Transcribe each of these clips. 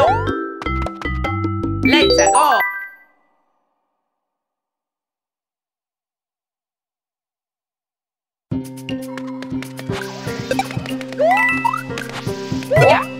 Yo. Let's go. Yeah.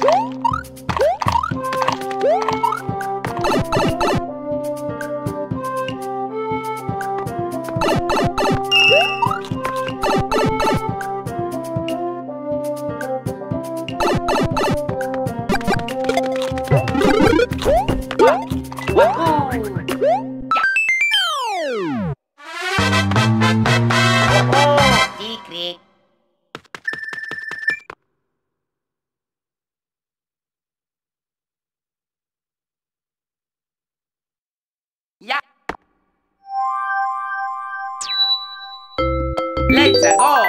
Woo! Let's go.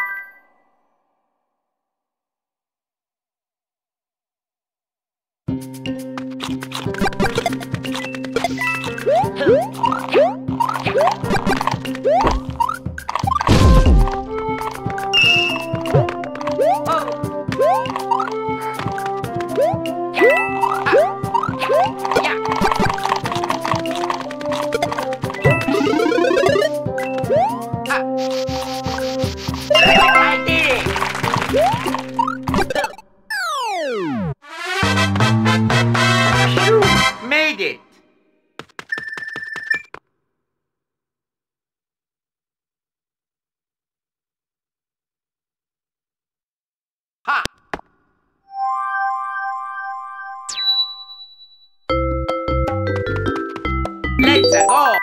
It's a goal!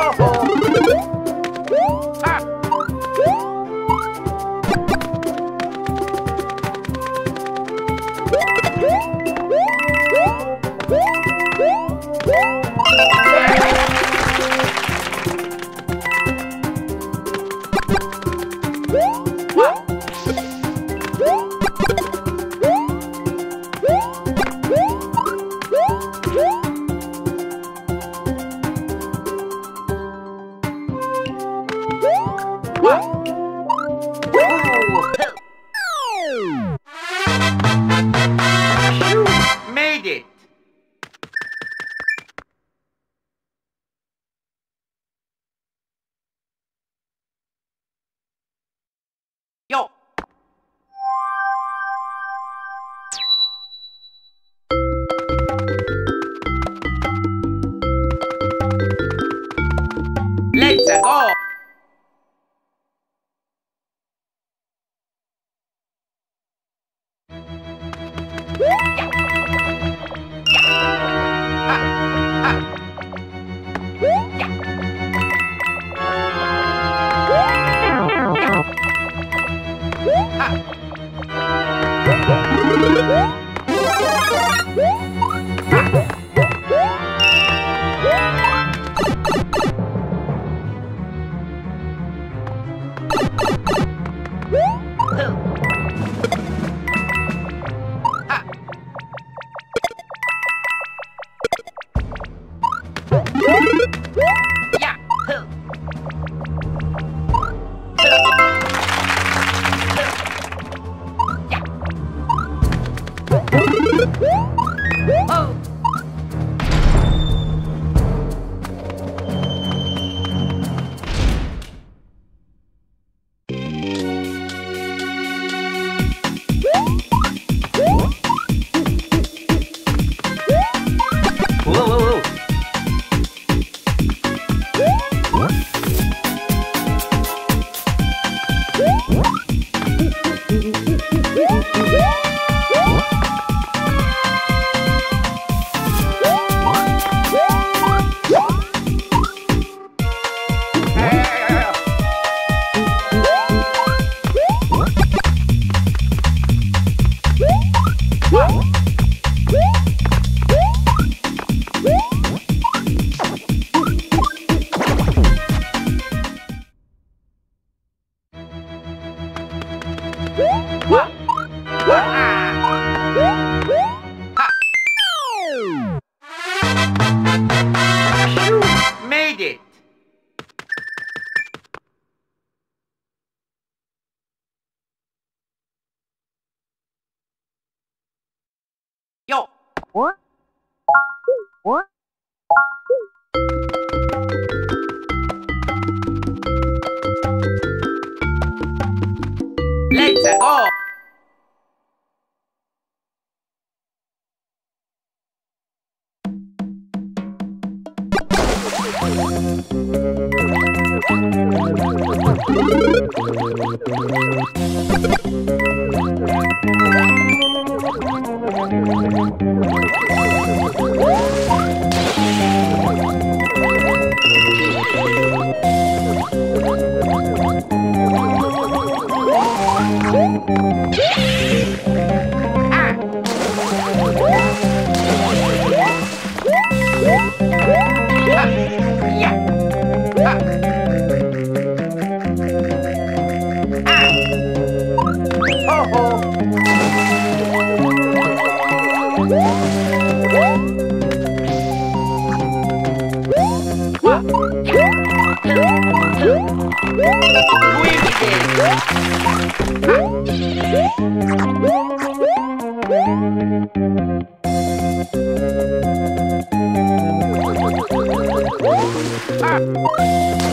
Oh, oh. 战斗。What? What? Yeah! 二。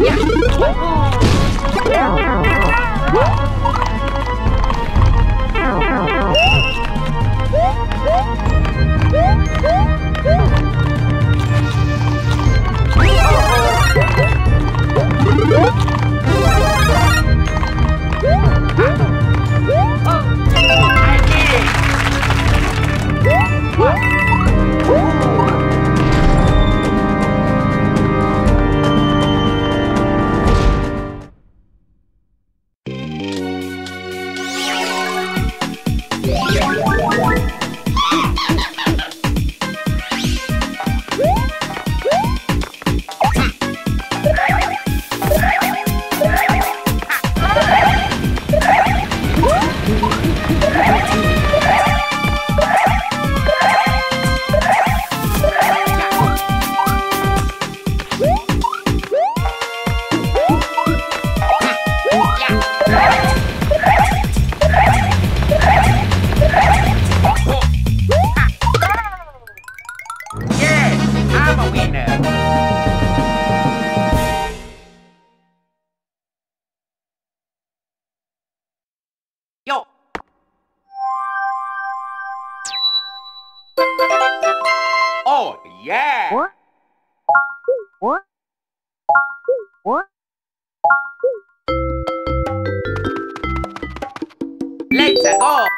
Yeah. yeah Oh, yeah! What? What? What? Let's go!